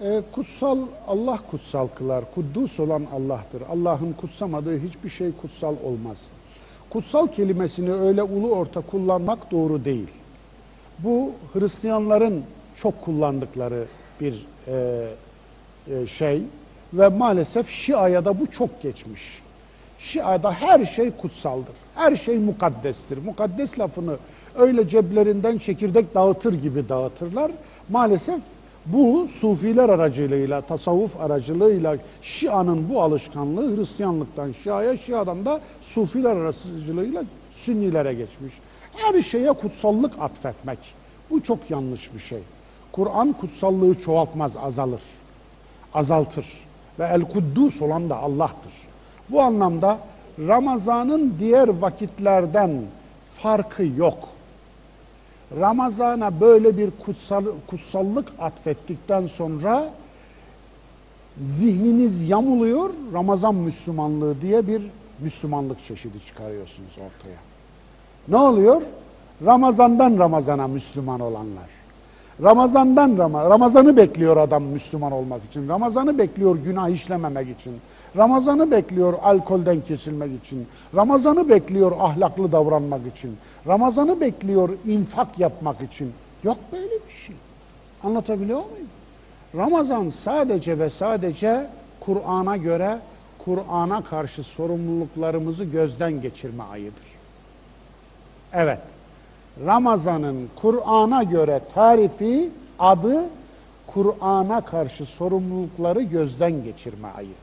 E, kutsal Allah kutsal kılar. Kuddus olan Allah'tır. Allah'ın kutsamadığı hiçbir şey kutsal olmaz. Kutsal kelimesini öyle ulu orta kullanmak doğru değil. Bu Hristiyanların çok kullandıkları bir e, e, şey ve maalesef Şia'ya da bu çok geçmiş. Şia'da her şey kutsaldır. Her şey mukaddestir. Mukaddes lafını öyle ceblerinden çekirdek dağıtır gibi dağıtırlar. Maalesef bu sufiler aracılığıyla, tasavvuf aracılığıyla Şia'nın bu alışkanlığı Hristiyanlıktan Şia'ya, Şia'dan da sufiler aracılığıyla Sünnilere geçmiş. Her şeye kutsallık atfetmek. Bu çok yanlış bir şey. Kur'an kutsallığı çoğaltmaz, azalır. Azaltır. Ve el-Kuddus olan da Allah'tır. Bu anlamda Ramazan'ın diğer vakitlerden farkı yok. Ramazan'a böyle bir kutsal, kutsallık atfettikten sonra zihniniz yamuluyor, Ramazan Müslümanlığı diye bir Müslümanlık çeşidi çıkarıyorsunuz ortaya. Ne oluyor? Ramazandan Ramazana Müslüman olanlar. Ramazandan Rama, Ramazan'ı bekliyor adam Müslüman olmak için. Ramazan'ı bekliyor günah işlememek için. Ramazan'ı bekliyor alkolden kesilmek için. Ramazan'ı bekliyor ahlaklı davranmak için. Ramazan'ı bekliyor infak yapmak için. Yok böyle bir şey. Anlatabiliyor muyum? Ramazan sadece ve sadece Kur'an'a göre Kur'an'a karşı sorumluluklarımızı gözden geçirme ayıdır. Evet. Ramazan'ın Kur'an'a göre tarifi, adı Kur'an'a karşı sorumlulukları gözden geçirme ayı.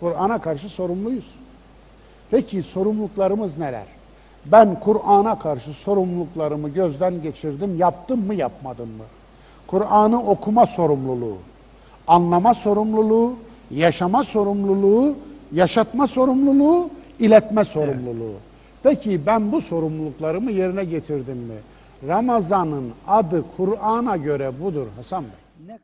Kur'an'a karşı sorumluyuz. Peki sorumluluklarımız neler? Ben Kur'an'a karşı sorumluluklarımı gözden geçirdim, yaptım mı yapmadım mı? Kur'an'ı okuma sorumluluğu, anlama sorumluluğu, yaşama sorumluluğu, yaşatma sorumluluğu, iletme sorumluluğu. Peki ben bu sorumluluklarımı yerine getirdim mi? Ramazan'ın adı Kur'an'a göre budur Hasan Bey.